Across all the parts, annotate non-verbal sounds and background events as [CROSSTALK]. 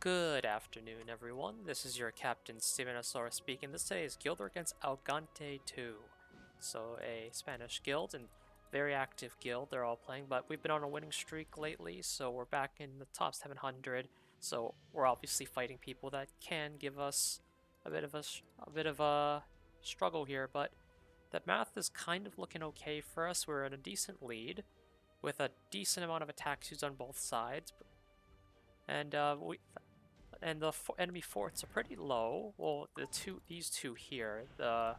Good afternoon, everyone. This is your Captain Stevenosaurus speaking. This today is Guild War against Lgante 2. So, a Spanish guild and very active guild. They're all playing, but we've been on a winning streak lately, so we're back in the top 700. So, we're obviously fighting people that can give us a bit of a, a bit of a struggle here, but the math is kind of looking okay for us. We're in a decent lead with a decent amount of attacks used on both sides. And uh, we and the enemy forts are pretty low. Well, the two these two here, the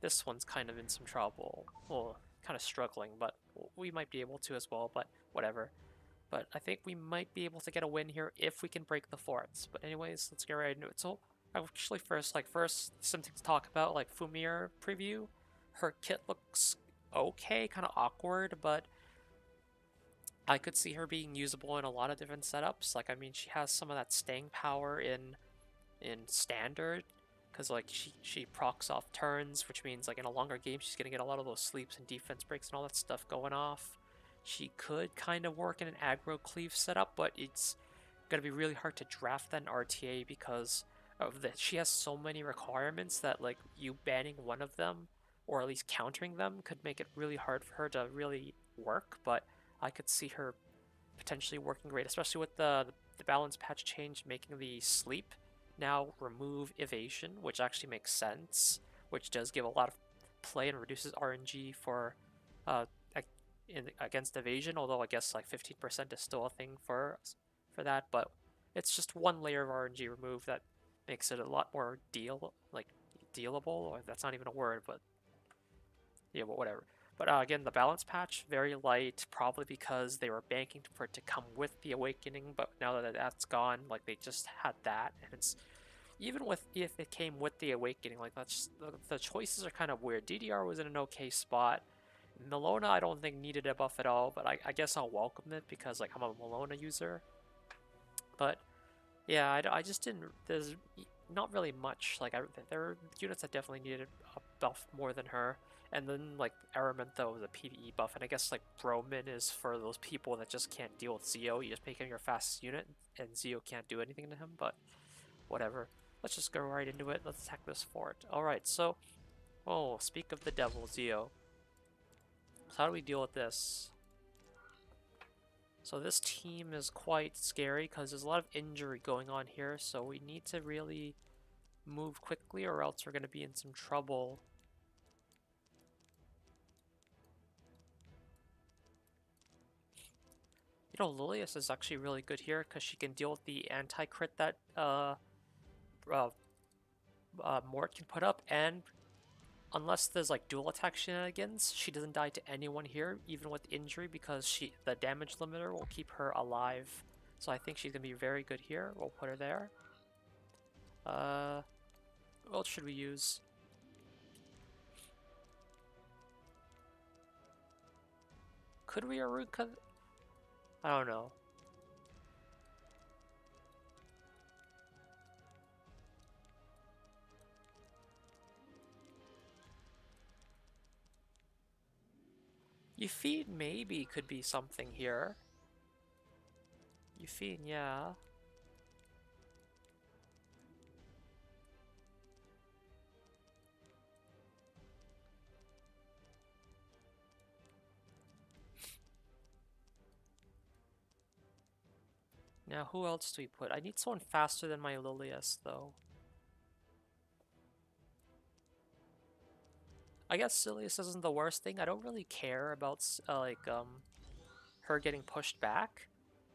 this one's kind of in some trouble. Well, kind of struggling, but we might be able to as well. But whatever. But I think we might be able to get a win here if we can break the forts. But anyways, let's get right into it. So actually, first, like first, something to talk about, like Fumyr preview. Her kit looks okay, kind of awkward, but I could see her being usable in a lot of different setups. Like, I mean, she has some of that staying power in in standard, because like she she procs off turns, which means like in a longer game she's gonna get a lot of those sleeps and defense breaks and all that stuff going off. She could kind of work in an aggro cleave setup, but it's gonna be really hard to draft that in RTA because of that. She has so many requirements that like you banning one of them or at least countering them could make it really hard for her to really work. But I could see her potentially working great, especially with the, the balance patch change making the sleep now remove evasion, which actually makes sense, which does give a lot of play and reduces RNG for uh, in, against evasion, although I guess like 15% is still a thing for for that, but it's just one layer of RNG removed that makes it a lot more deal like dealable, or that's not even a word, but yeah, but whatever. But uh, again, the balance patch, very light, probably because they were banking for it to come with the Awakening, but now that that's gone, like, they just had that, and it's... Even with if it came with the Awakening, like, that's the, the choices are kind of weird. DDR was in an okay spot. Melona, I don't think needed a buff at all, but I, I guess I'll welcome it because, like, I'm a Melona user. But, yeah, I, I just didn't... There's not really much. Like, I, there are units that definitely needed a buff more than her. And then, like, Aramintha was a PvE buff, and I guess, like, Broman is for those people that just can't deal with Zio. You just make him your fastest unit, and Zio can't do anything to him, but whatever. Let's just go right into it. Let's attack this fort. Alright, so... Oh, speak of the devil, Zio. So how do we deal with this? So this team is quite scary because there's a lot of injury going on here, so we need to really move quickly or else we're going to be in some trouble. You know, Lilias is actually really good here because she can deal with the anti-crit that uh, uh, uh, Mort can put up, and unless there's like dual attack shenanigans, she doesn't die to anyone here, even with injury, because she the damage limiter will keep her alive. So I think she's gonna be very good here. We'll put her there. Uh, what should we use? Could we Aruka? I don't know. Yufine maybe could be something here. Yufine, yeah. Now, who else do we put? I need someone faster than my Lilias, though. I guess Silius isn't the worst thing. I don't really care about uh, like um her getting pushed back,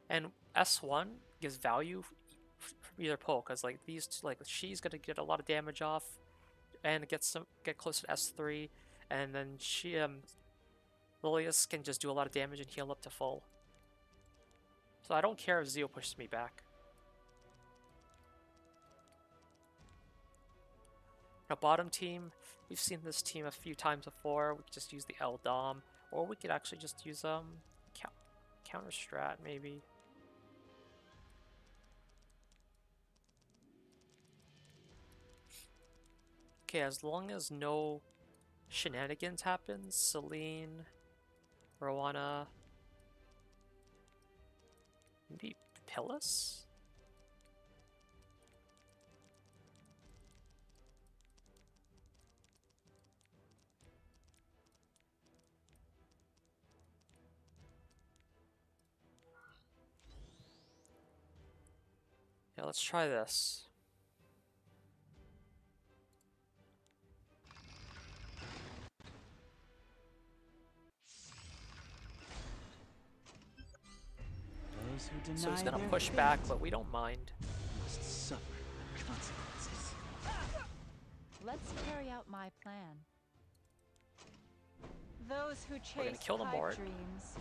and S1 gives value from either pull because like these two, like she's gonna get a lot of damage off, and get some get close to S3, and then she um Lilias can just do a lot of damage and heal up to full. So I don't care if Zio pushes me back. Now bottom team, we've seen this team a few times before. We could just use the Eldom, or we could actually just use um counter strat maybe. Okay, as long as no shenanigans happen, Celine, Roana, Maybe he? Yeah, let's try this. So he's gonna push faith back, but we don't mind. must suffer consequences. Let's carry out my plan. Those who We're gonna chase kill the Mort. dreams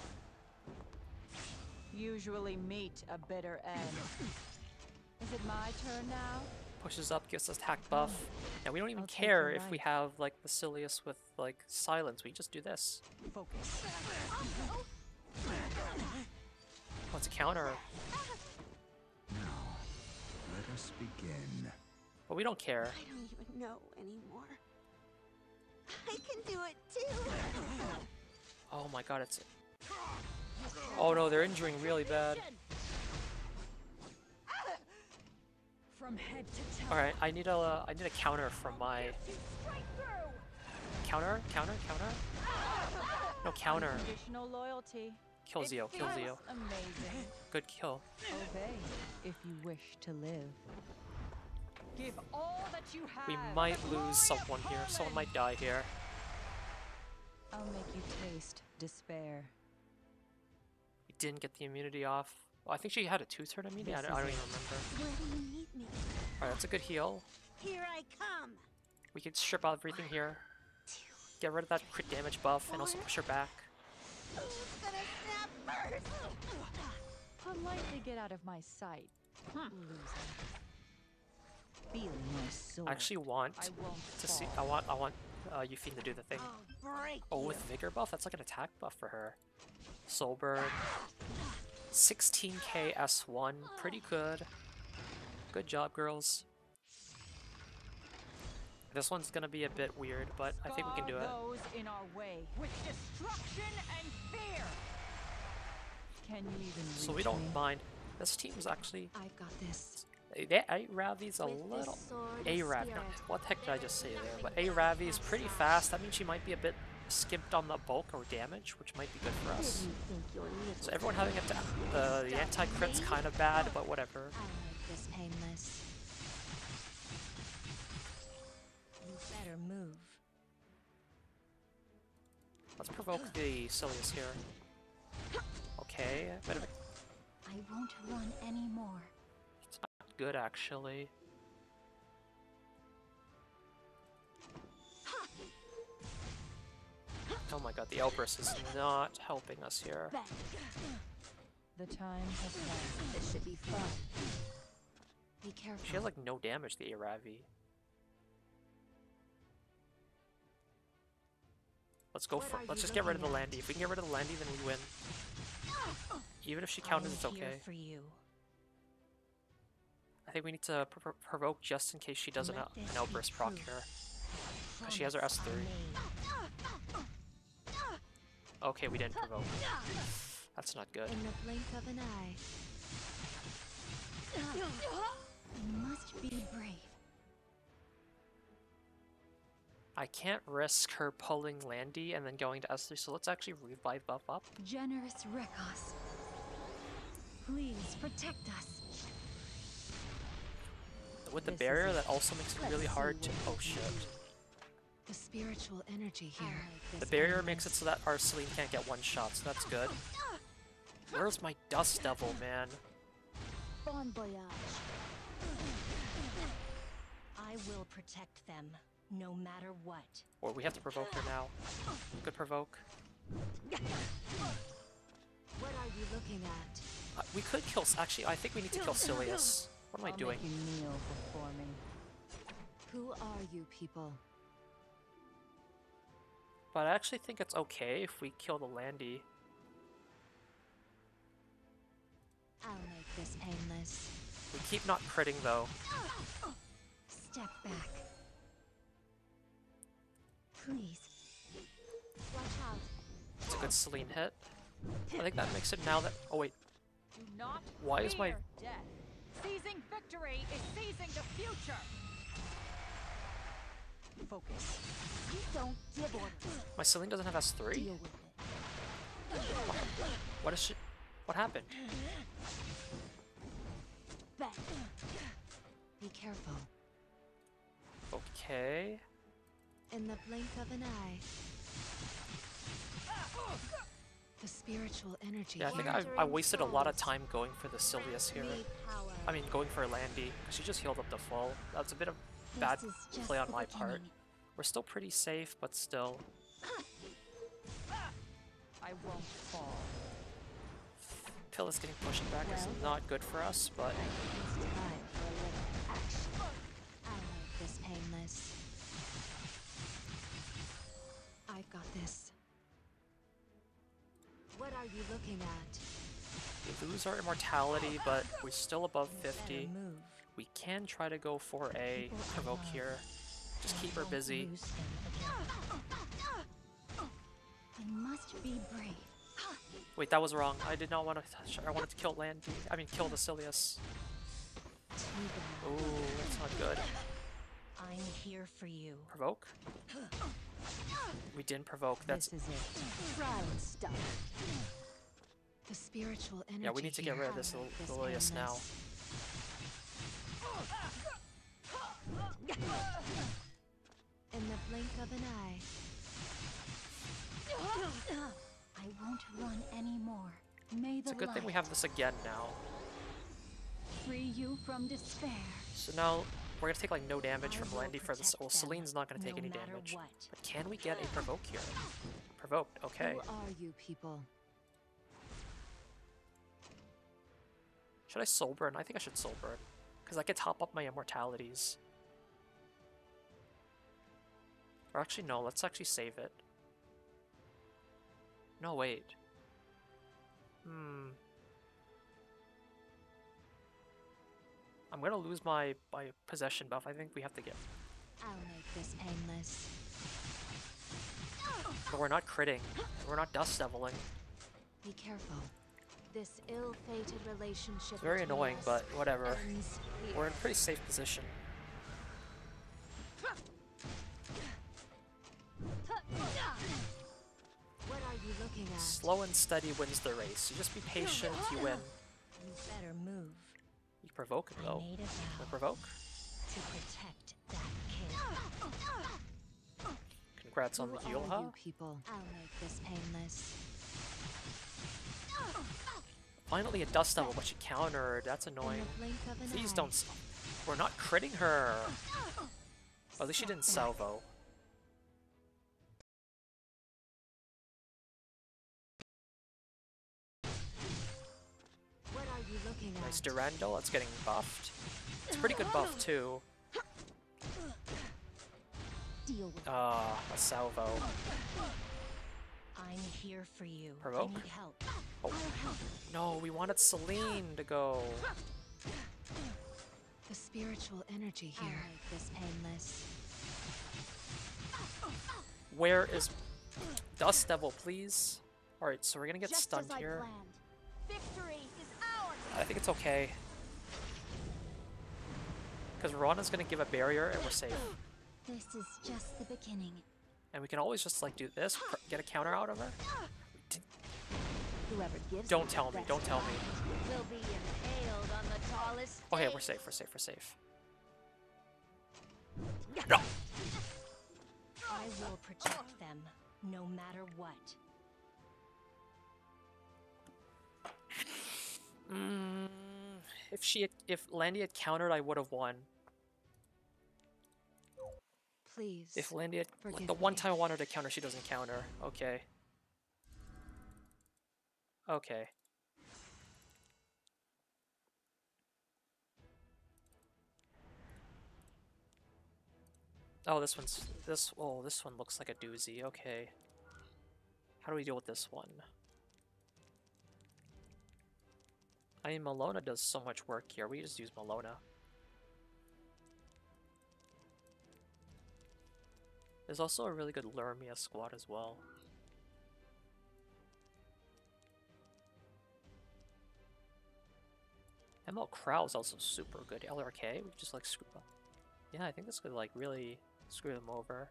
usually meet a bitter end. Is it my turn now? Pushes up, gives us attack buff. Hmm. Now we don't even I'll care your if we have like Basilius with like silence. We just do this. Focus. What's a counter? Now, let us begin. But we don't care. I don't even know anymore. I can do it too. Oh my god, it's. Oh no, they're injuring really bad. From head to toe. All right, I need a uh, I need a counter from my counter, counter, counter. No counter. Conditional loyalty. Kill It Zio, kill feels Zio. Amazing. Good kill. Obey if you wish to live. Give all that you have. We might lose someone here. Someone might die here. I'll make you taste despair. We didn't get the immunity off. Well, I think she had a two-turn immunity. I don't, I don't even remember. Do you need me? All right, that's a good heal. Here I come. We can strip out everything here. Get rid of that crit damage buff and also push her back. Who's gonna first? Politely get out of my sight. Loser. Feel my soul. I actually want I won't to see. I want. I want uh, Yufine to do the thing. Break Oh, you. with vigor buff, that's like an attack buff for her. Soulbird. 16k S1, pretty good. Good job, girls. This one's gonna be a bit weird, but I think we can do Scar it. So we don't me? mind. This team's actually. I've got this. They, A Ravi's a little. sword A of Rav. What the heck did I just say there? But A can Ravi is pretty fast. That means she might be a bit skimped on the bulk or damage, which might be good for us. do you think you're little So everyone having a da- the the anti crit's kind of bad, but whatever. I'll make this painless. You better move. Let's provoke the Silius here. Okay, bit of a I won't run anymore. It's not good actually. Oh my god, the Elbrus is not helping us here. The time has passed. This should be fun. Be careful. She has like no damage, the Aravi. Let's go What for let's just get rid of the looking Landy. If we can get rid of the Landy, then we win. Even if she counters, it's okay. for you. I think we need to pr- pr- provoke just in case she does an, Let out- an outburst proc here. here. 'Cause she has her S3. Okay, we didn't provoke. That's not good. In the blink of an eye. [LAUGHS] You must be brave. I can't risk her pulling Landy and then going to S3, so let's actually revive buff up. Generous Rekos. Please protect us. With the This barrier, that also makes it really hard to. what Oh shit. The spiritual energy here. The barrier makes it so that our Celine can't get one shot, so that's good. Where's my Dust Devil, man? Bon voyage. I will protect them, no matter what. Or we have to provoke her now. Good provoke. What are you looking at? Uh, we could kill. Actually, I think we need to kill Silius. What am I doing? You kneel before me. Who are you people? But I actually think it's okay if we kill the Landy. I'll make this painless. We keep not critting though. Step back please. It's a good Celine hit. I think that makes it now that- oh wait. Why is my- death. Seizing victory is seizing the future! Focus. You don't give orders. My Celine doesn't have S3? What? what is she- what happened? Be careful. Okay. In the blink of an eye. The spiritual energy. Yeah, I think. I, I wasted a lot of time going for the Silius here. I mean, going for Landy, because she just healed up the full. That's a bit of bad This is just play on the my part. We're still pretty safe, but still. [COUGHS] I won't fall. Pilla's getting pushed back is not good for us, but looking at? we lose our immortality, but we're still above 50. We can try to go for a provoke here. Just keep her busy. lose them again. I must be brave. Wait, that was wrong. I did not want to touch. I wanted to kill Landy. I mean, kill the Silius. Too. Ooh, that's not good. I'm here for you. Provoke? We didn't provoke. That's this is it. And stop. The spiritual energy. yeah. We need to get rid of this I'll make this Silius now. [LAUGHS] In the blink of an eye. I won't run anymore. May It's a good thing we have this again now. free you from despair. So now we're gonna take like no damage from Landy for this. Well, Celine's not gonna take no any damage. what. But can we get a provoke here? Provoked. Okay. Who are you people? Should I soul burn? I think I should soul burn. Because I could top up my immortalities. Or actually, no, let's actually save it. No, wait. Hmm. I'm gonna lose my, my possession buff. I think we have to get... I'll make this painless. But we're not critting. We're not dust deviling. Be careful. This ill-fated relationship. It's very annoying, but whatever. We're in a pretty safe position. What are you looking at? Slow and steady wins the race. You just be patient, you win. You better move. You provoke him though. I provoke? to protect that kid. Congrats on the heal, huh? people? I'll make this painless. Finally a dust devil, but she countered. That's annoying. the blink of an Please don't. We're not critting her. At least she didn't salvo. What are you looking? Nice Durandal, that's getting buffed. It's a pretty good buff too. Ah, a salvo. I'm here for you. Provoke? I need help. Oh. No, we wanted Celine to go. The spiritual energy I'll here. painless. Where is Dust Devil, please? Alright, so we're gonna get just stunned here. Victory is ours. I think it's okay. Because Rana's gonna give a barrier and we're safe. This is just the beginning. And we can always just like do this, get a counter out of her. Don't tell me, don't tell me. fight Will be impaled on the tallest. Okay, we're safe, we're safe, we're safe. No! I will protect them, no matter what. Mm, if she had, if Landy had countered, I would have won. Please. If Landy had, like, the one me. time I want her to counter, she doesn't counter. Okay. Okay. Oh, this one's this. Oh, this one looks like a doozy. Okay. How do we deal with this one? I mean, Malona does so much work here. We just use Malona. There's also a really good Lurmia squad as well. ML Crowd's also super good. LRK We just like screw up. Yeah, I think this could like really screw them over.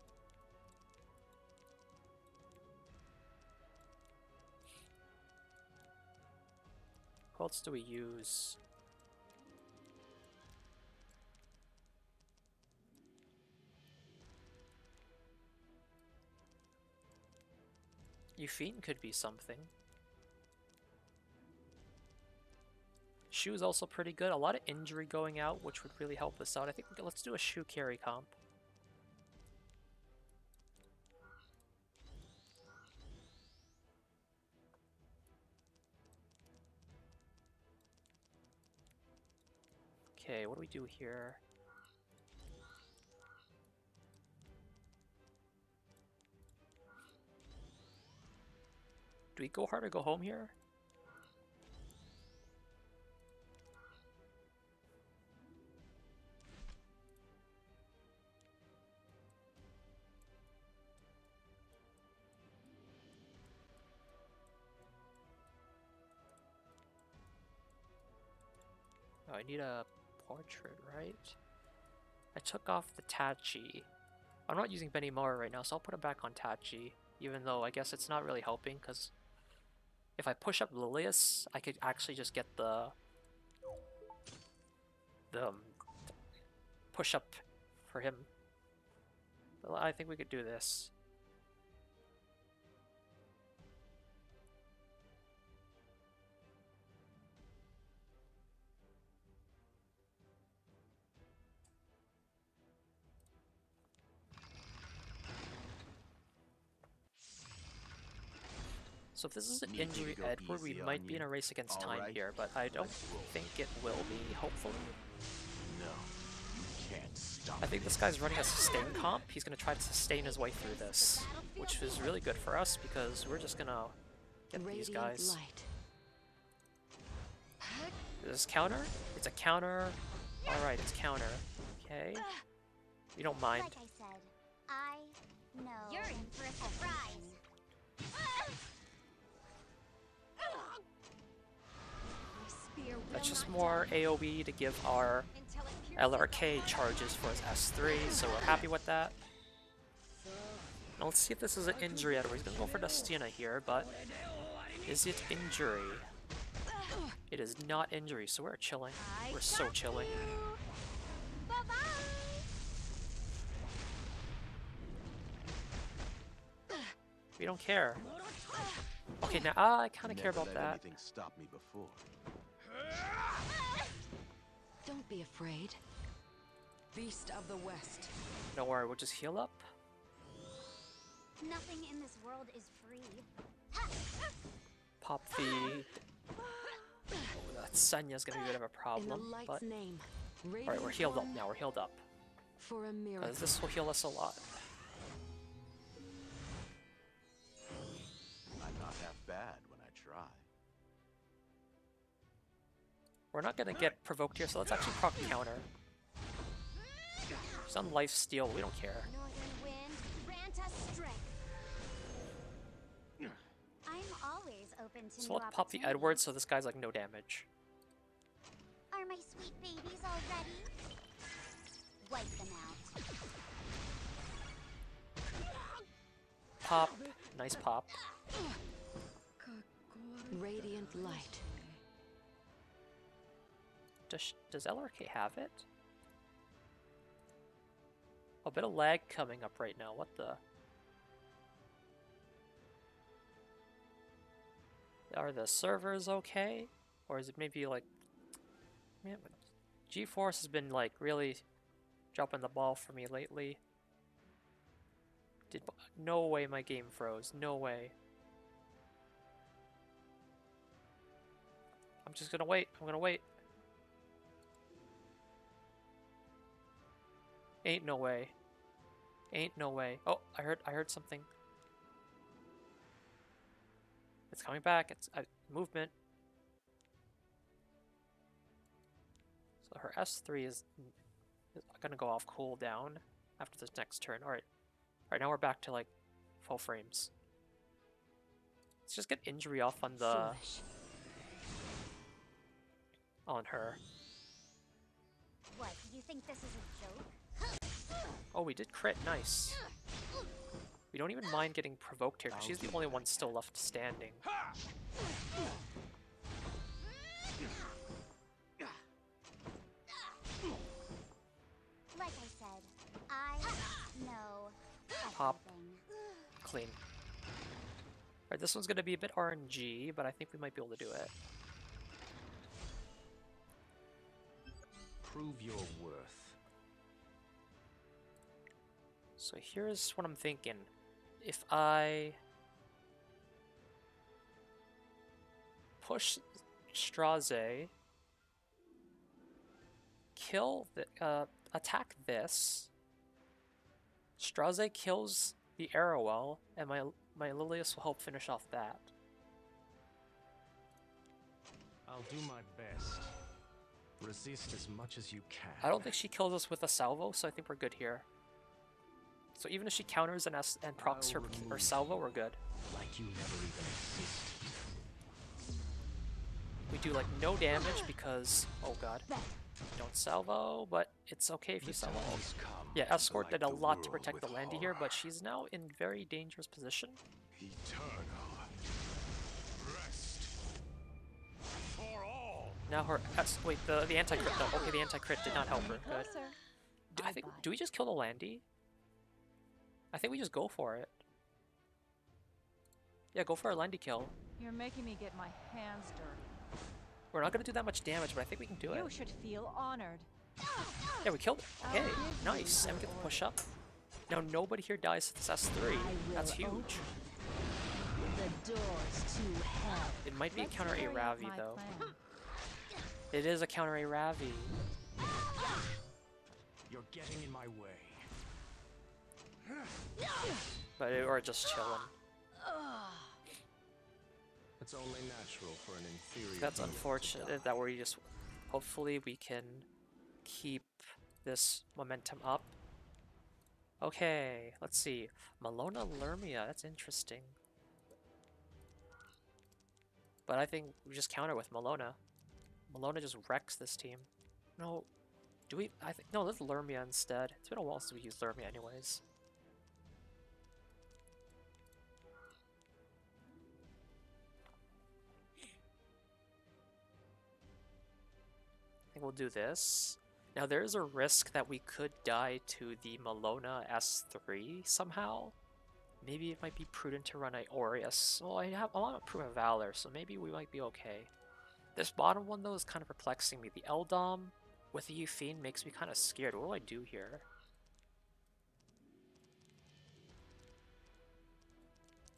What else do we use? Yufine could be something. Shu's also pretty good. A lot of injury going out, which would really help us out. I think could- let's do a Shu carry comp. Okay, what do we do here? Do we go hard or go home here? Oh, I need a portrait, right? I took off the Tachi. I'm not using Benny right now, so I'll put it back on Tachi. Even though I guess it's not really helping, because if I push up Lilias, I could actually just get the the um, push up for him. But I think we could do this. So if this is an Need me to injury Edward, we might be in a race against time Alright, here, but I don't think it will be, hopefully. No, you can't stop I think this guy's running a sustain comp. He's going to try to sustain his way through this, which is really good for us because we're just going to get these guys. light. Is this counter? It's a counter. Alright, it's counter. Okay. Uh, you don't mind. Like I said, I know. You're in for a surprise. Uh, That's just more. AoE to give our LRK charges for his S3, so we're happy with that. Now let's see if this is an injury Edward. He's gonna go for Destina here, but is it injury? It is not injury, so we're chilling. We're so chilling. We don't care. Okay, now ah, I kind of care about that. stop me before. Don't be afraid. Beast of the West. Don't worry, we'll just heal up. Nothing in this world is free. Pop the. Oh, that Senya's gonna be a bit of a problem, but alright, we're healed up now. We're healed up For a uh, miracle. this will heal us a lot. I'm not half bad We're not gonna get provoked here, so let's actually proc counter. She's on life steal. We don't care. Wind, grant us strength. I'm always open to So let's pop the Edward, so this guy's like no damage. Are my sweet babies all ready? Wipe them out. Pop, nice pop. Radiant light. Does does LRK have it? A bit of lag coming up right now. What the? Are the servers okay, or is it maybe like? Man, GeForce has been like really dropping the ball for me lately. Did no way my game froze. No way. I'm just gonna wait. I'm gonna wait. Ain't no way. Ain't no way. Oh, I heard I heard something. It's coming back. It's uh, movement. So her S3 is, is gonna go off cooldown after this next turn. Alright. Alright, now we're back to like full frames. Let's just get injury off on the Foolish. on her. What, you think this is a? Oh, we did crit. Nice. We don't even mind getting provoked here, 'cause she's the only one still left standing. Like I said, I know Pop. Clean. Alright, this one's gonna be a bit RNG, but I think we might be able to do it. Prove your worth. So here's what I'm thinking. If I push Straze, kill the uh, attack this, Straze kills the Arrowell, and my my Lilias will help finish off that. I'll do my best. Resist as much as you can. I don't think she kills us with a salvo, so I think we're good here. So even if she counters and, S and procs oh, her, her salvo, we're good. like you never even. We do like no damage because, oh god, don't salvo, but it's okay if you salvo. time has come Yeah, Escort did a lot to protect the with Landy here, but she's now in very dangerous position. Eternal. Rest. For all. Now her S wait, the the anti crit though. Okay, the anti crit did not help her. Good. Do, I think do we just kill the Landy? I think we just go for it. Yeah, go for a Landy kill. You're making me get my hands dirty. We're not gonna do that much damage, but I think we can do it. You should feel honored. Yeah, we killed it. Oh. Okay, nice. you And we get the push up. Now nobody here dies to this S3. That's huge. The doors to hell. It might be a Let's counter A carry Ravi though. plan. It is a counter A Ravi. You're getting in my way. But it, or just chilling. It's only natural for an inferior. That's unfortunate that we just hopefully we can keep this momentum up. Okay, let's see. Malona Lermia, that's interesting. But I think we just counter with Malona. Malona just wrecks this team. No, do we? I think no. Let's Lermia instead. It's been a while since we used Lermia, anyways. Think we'll do this. Now there is a risk that we could die to the Malona S3 somehow. Maybe it might be prudent to run a Aurius. Well, I have a lot of Prima Valor, so maybe we might be okay. This bottom one though is kind of perplexing me. The Eldom with the Yufine makes me kind of scared. What do I do here?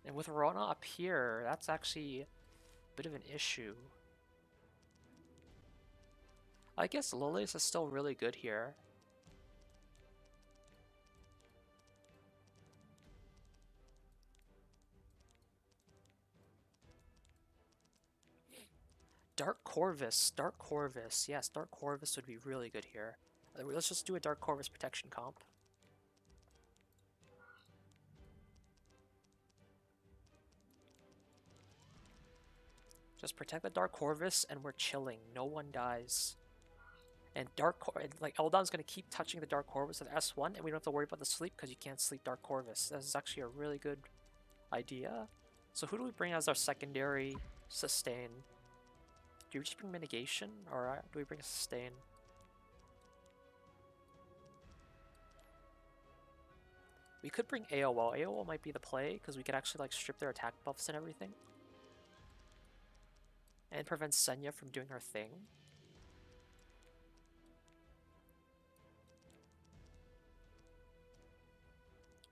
And with Rona up here, that's actually a bit of an issue. I guess Lilias is still really good here. Dark Corvus, Dark Corvus, yes, Dark Corvus would be really good here. Let's just do a Dark Corvus protection comp. Just protect the Dark Corvus and we're chilling. No one dies. And Dark Cor- and, like Eldon's gonna keep touching the Dark Corvus with S1 and we don't have to worry about the sleep because you can't sleep Dark Corvus. This is actually a really good idea. So who do we bring as our secondary sustain? Do we just bring mitigation or uh, do we bring sustain? We could bring AOL. AOL might be the play because we could actually like strip their attack buffs and everything. And prevent Senya from doing her thing.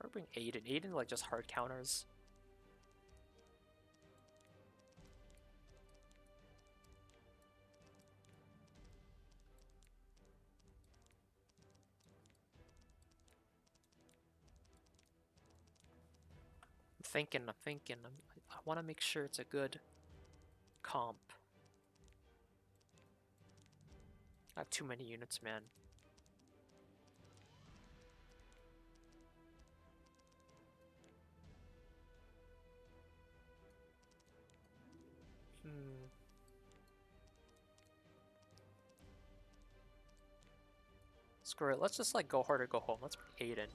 Or bring Aiden. Aiden like just hard counters. I'm thinking, I'm thinking. I'm, I want to make sure it's a good comp. I have too many units, man. Screw it. Let's just like go hard or go home. Let's bring Aiden.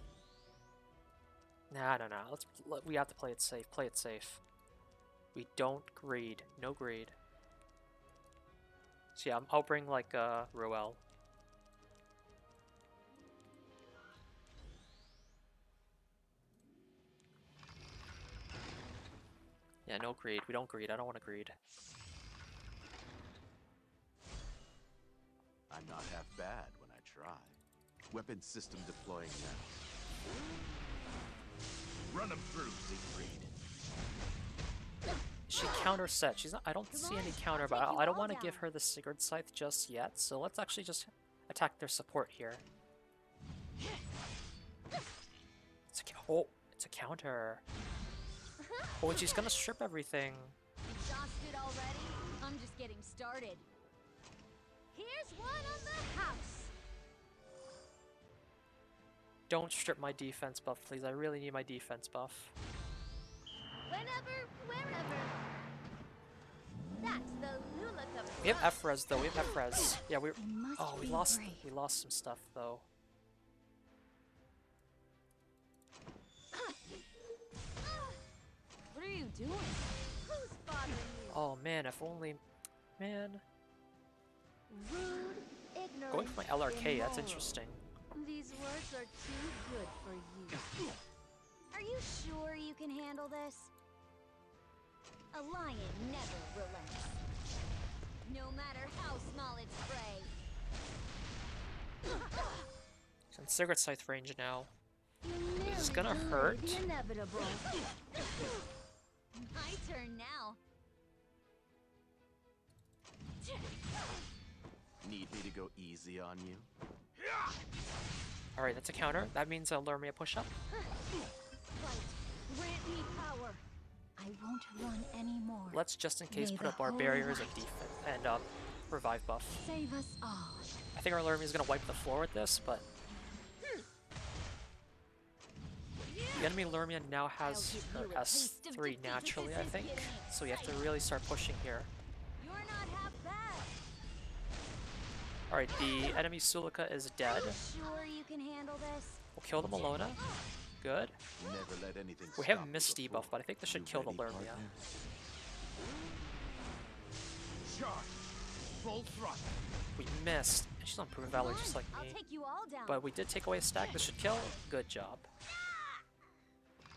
Nah, no, no. Let's. Let, we have to play it safe. Play it safe. We don't greed. No greed. So yeah, I'll bring like uh Ruel. Yeah, no greed. We don't greed. I don't want to greed. I'm not half bad when I try. Weapon system deploying now. Run them through, Siegfried. She counter set. She's not. I don't see any counter, but I, I don't want to give her the Sigurd Scythe just yet. So let's actually just attack their support here. It's a, cou- oh, it's a counter. Oh, and she's gonna strip everything. Exhausted already? I'm just getting started. Here's one on the house. Don't strip my defense buff, please. I really need my defense buff. Whenever, wherever. That's the Luluca We have Efrez though. We have Efrez. Yeah, we. Oh, we lost. brave. We lost some stuff though. What are you doing? Who's bothering you? Oh man, if only. Man, Rude, ignorant, going for my LRK. That's interesting. These words are too good for you. Are you sure you can handle this? A lion never relents. No matter how small its prey. It's in Sigurd Scythe range now. You This is gonna hurt. The inevitable. My turn now. Need me to go easy on you? Alright, that's a counter. That means lure me a push up. Fight. Grant me power. I won't run anymore. Let's just in case May put up our barriers light defense and um, revive buff. Save us all. I think our Lurmy is gonna wipe the floor with this, but the enemy Lurmian now has her give you a taste of S3 naturally, I think. So we have to really start pushing here. You're not half bad. Alright, the enemy Sulika is dead. Sure you can handle this? We'll kill the Malona. Good. Never let anything We have stop you Misty buff, but I think this should kill the ready, Lurmia. partner? Charge. Full thrust. We missed. She's on Proven Valor just like me. take you all down. But we did take away a stack. This should kill. Good job.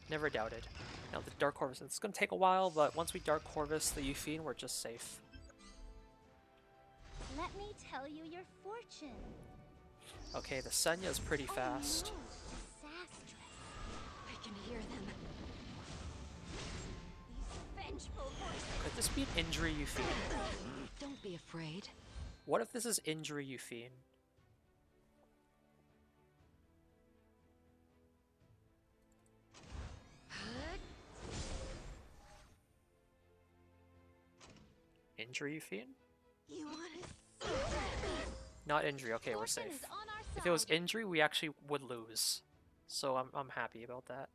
Never doubted. Now the Dark Corvus. It's gonna take a while, but once we Dark Corvus the Yufine, we're just safe. Let me tell you your fortune. Okay, the Senya is pretty fast. Disastrous. I can hear them. These vengeful voices. Could this be an injury Yufine? [CLEARS THROAT] Don't be afraid. What if this is injury Yufine? Injury Yufine? You want to Not injury. Okay, we're safe. is on our If it was injury, we actually would lose. So I'm I'm happy about that.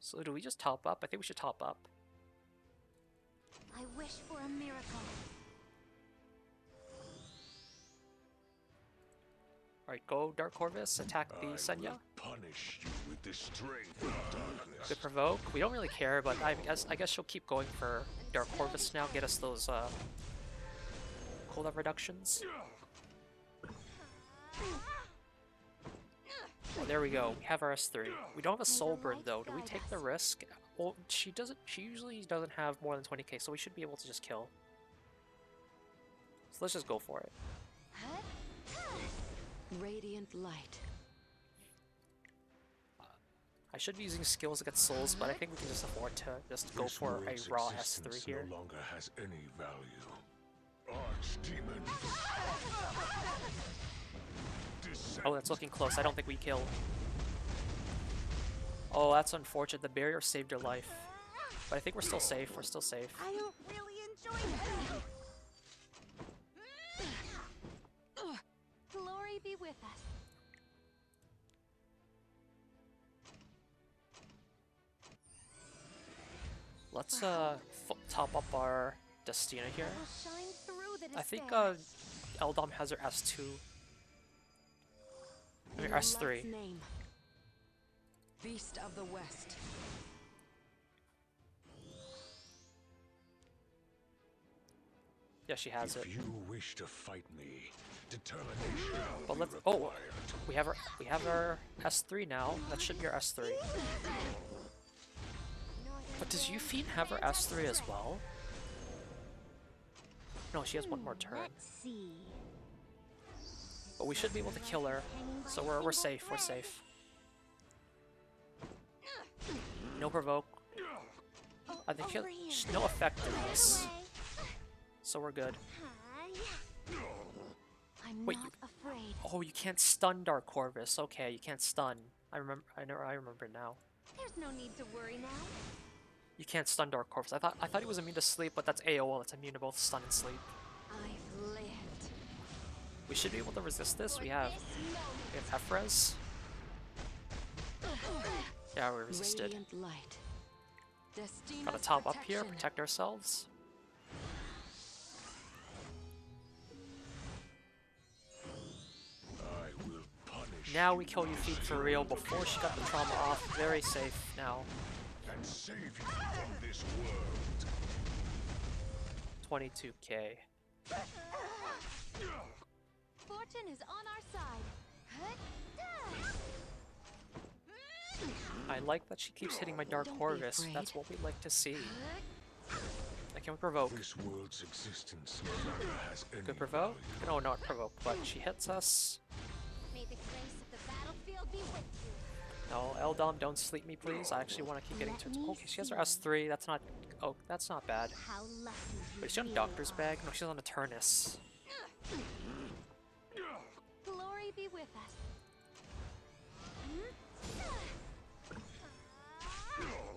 So do we just top up? I think we should top up. I wish for a miracle. Alright, go Dark Corvus, attack the I Senya. punish you with the strength of darkness. Good provoke. We don't really care, but I guess I guess she'll keep going for Dark Corvus now, get us those uh cooldown reductions. Oh, there we go. We have our S3. We don't have a soul burn though. Do we take the risk? Well, she doesn't. She usually doesn't have more than 20k, so we should be able to just kill. So let's just go for it. Radiant light. I should be using skills against souls, but I think we can just afford to just go This for a raw existence S3 here. No longer has any value. Archdemon. Oh, that's looking close. I don't think we kill. Oh, that's unfortunate. The barrier saved her life. But I think we're still safe. We're still safe. I don't really enjoy that. Glory be with us. Let's uh f top up our Destina here. We'll shine through the I think despair. uh Eldom has her S2. I mean, S3. Beast of the West. Yeah, she has it. If you wish to fight me, determination But let's oh we have our we have our S3 now. That should be our S3. But does Yufine have her S3 as well? No, she has one more turn. But we should be able to kill her, so we're, we're safe, we're safe. No provoke. I think she has she's no effectiveness, so we're good. I'm Wait, not afraid. Oh, you can't stun Dark Corvus. Okay, you can't stun. I remember. I know. I remember now. There's no need to worry now. You can't stun Dark Corvus. I thought. I thought he was immune to sleep, but that's AOL. It's immune to both stun and sleep. I've lived. We should be able to resist this. We have. this. We have Efrez. Yeah, we resisted. Light. Got a top up here, protect ourselves. Now we kill Yufine for real. Before she got the trauma off, very safe now. and save you from this world. 22k. Fortune is on our side. I like that she keeps hitting my Dark Don't Corvus. That's what we like to see. I can provoke. This world's existence no has Good provoke? value. No, not provoke, but she hits us. No, Eldom, don't sleep me, please. I actually want to keep getting me Okay, she has her. S3. That's not. Oh, that's not bad. How lucky you Wait, is she on really Doctor's. Bag? No, she's on Eternus. Glory be with us.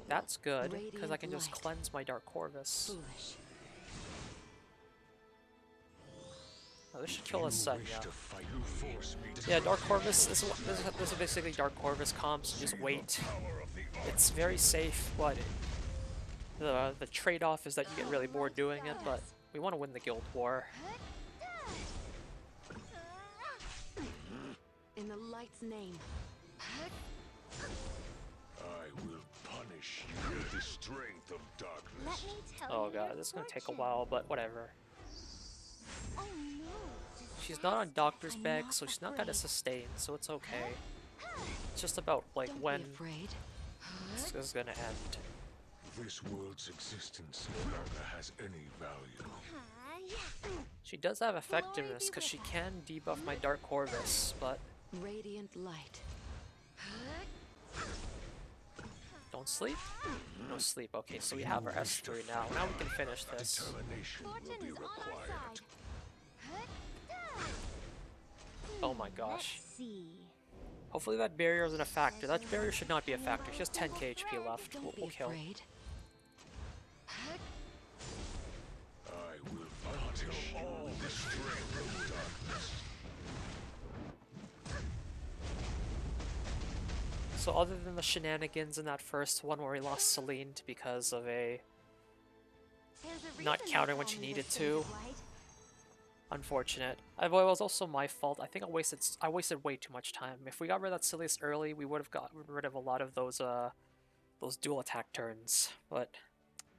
That's good, because I can just cleanse my Dark Corvus. Foolish. Oh, this should kill You us, uh, wish Senya. to fight you force me to Yeah, Dark Corvus. This is, this is, this is basically Dark Corvus comps. so Just wait. power of the It's very safe, but the the trade-off is that you get really bored doing it. But we want to win the guild war. In the light's name. I will punish you with the strength of Let darkness. me tell Oh god, this is gonna take a while, but whatever. Oh no. She's not on Doctor's I'm Bag, not so she's not gonna sustain, so it's okay. It's just about like Don't when this is gonna end. This world's existence no longer has any value. She does have effectiveness because she can debuff my Dark Corvus, but Radiant light. don't sleep. No sleep. Okay, so we have our S3 now. Now we can finish this. Determination will be is on our required. Side. Oh my gosh. Let's see. Hopefully that barrier isn't a factor. That barrier should not be a factor. She has 10k HP left. We'll, we'll kill. I will punish the strength of darkness. So other than the shenanigans in that first one where we lost Celine because of a a Not reason counting when she needed Sage of to. Unfortunate. Well, it was also my fault. I think I wasted I wasted way too much time. If we got rid of that Silius early, we would have got rid of a lot of those uh those dual attack turns. But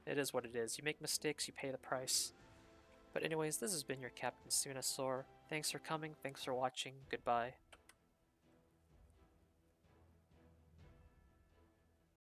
it is what it is. You make mistakes, you pay the price. But anyways, this has been your Captain Sunasaur. Thanks for coming. Thanks for watching. Goodbye.